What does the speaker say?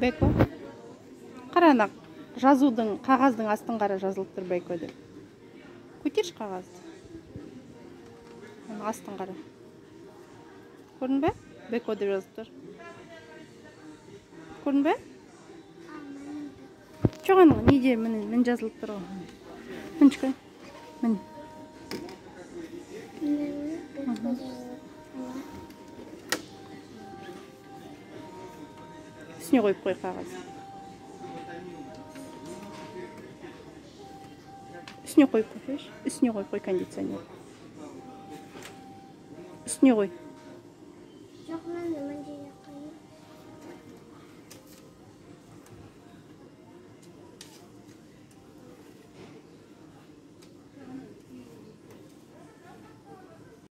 беко қара ана жазудың қағаздың астын қара жазылып тұр беко деп. Көтерші қағазды астын қара. Көрдің бе? Деп жазып тұр. Көрдің бе? Жоқ ана неде міне міне жазылып тұр ғой? Мінішке міне үстіне қойып қой қағаз үстіне қойып қойсайшы үстіне қойып қой кондиционер үстіне қой